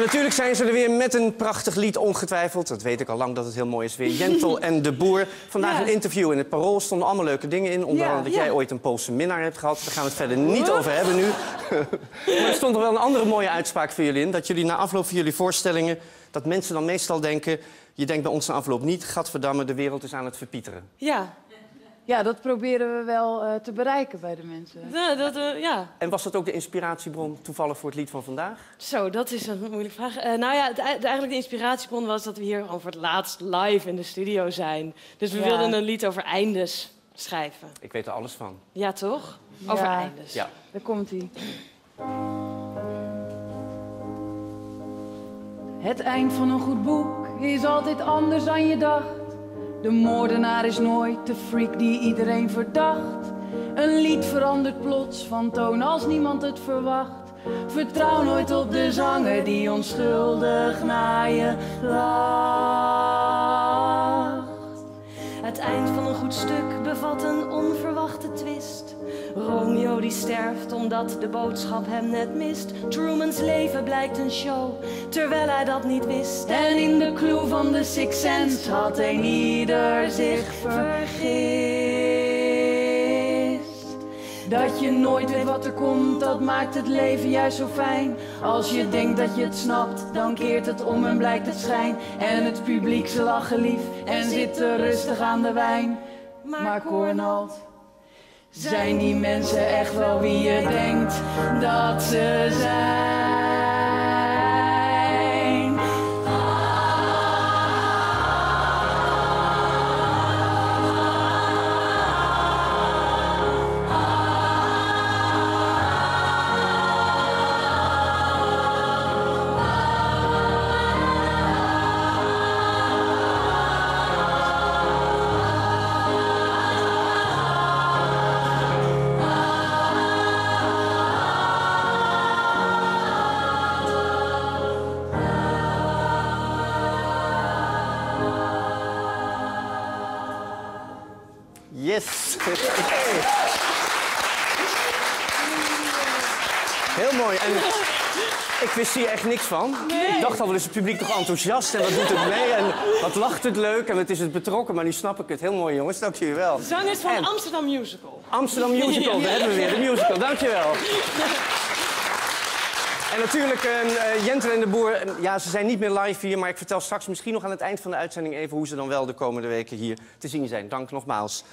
En natuurlijk zijn ze er weer met een prachtig lied, ongetwijfeld. Dat weet ik al lang dat het heel mooi is weer. Jentel en de Boer. Vandaag Ja. een interview in het Parool. stonden allemaal leuke dingen in. Onder Ja, andere dat ja. jij ooit een Poolse minnaar hebt gehad. Daar gaan we het verder niet over hebben nu. maar er stond er wel een andere mooie uitspraak voor jullie in. Dat jullie na afloop van jullie voorstellingen... dat mensen dan meestal denken... je denkt bij ons na afloop niet... gadverdamme, de wereld is aan het verpieteren. Ja, Ja, dat proberen we wel eh, te bereiken bij de mensen. ja, dat, eh, ja. En was dat ook de inspiratiebron toevallig voor het lied van vandaag? Zo, dat is een moeilijke vraag. Eh, nou ja, de- eigenlijk de inspiratiebron was dat we hier gewoon voor het laatst live in de studio zijn. Dus we Ja. wilden een lied over eindes schrijven. Ik weet er alles van. Ja, toch? Over Ja. eindes. Ja. Daar komt hij. Het eind van een goed boek is altijd anders dan je dacht. De moordenaar is nooit de freak die iedereen verdacht. Een lied verandert plots van toon als niemand het verwacht. Vertrouw nooit op de zanger die onschuldig naar je lacht. Het eind van een goed stuk bevat een onverwachte twist. Romeo die sterft omdat de boodschap hem net mist. Trumans leven blijkt een show, terwijl hij dat niet wist. En in de clue van de Six Sense had een ieder zich vergist. Dat je nooit weet wat er komt, dat maakt het leven juist zo fijn. Als je denkt dat je het snapt, dan keert het om en blijkt het schijn. En het publiek ze lachen lief en zitten rustig aan de wijn. Maar Cornald, zijn die mensen echt wel wie je denkt dat ze zijn? Yes! Heel mooi. En ik wist hier echt niks van. Ik dacht al, wel is het publiek toch enthousiast en wat doet het mee en wat lacht het leuk en wat is het betrokken. Maar nu snap ik het. Heel mooi jongens, dank jullie wel. Zang is van En- Amsterdam Musical. Amsterdam Musical, daar hebben we weer, de musical. Dankjewel. En natuurlijk, eh, Jentel en de Boer, eh, ja, ze zijn niet meer live hier... maar ik vertel straks misschien nog aan het eind van de uitzending even... hoe ze dan wel de komende weken hier te zien zijn. Dank nogmaals.